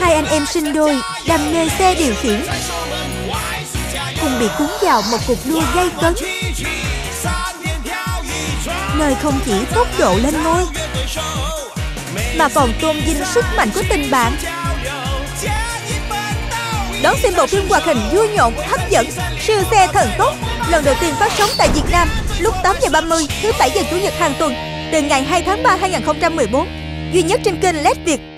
Hai anh em sinh đôi, đam mê xe điều khiển. Cùng bị cuốn vào một cuộc đua gay cấn. Nơi không chỉ tốc độ lên ngôi, mà còn tôn vinh sức mạnh của tình bạn. Đón xem bộ phim hoạt hình vui nhộn, hấp dẫn, siêu xe thần tốc, lần đầu tiên phát sóng tại Việt Nam lúc 8 giờ 30 thứ bảy và chủ nhật hàng tuần từ ngày 2 tháng 3 2014 duy nhất trên kênh LED Việt.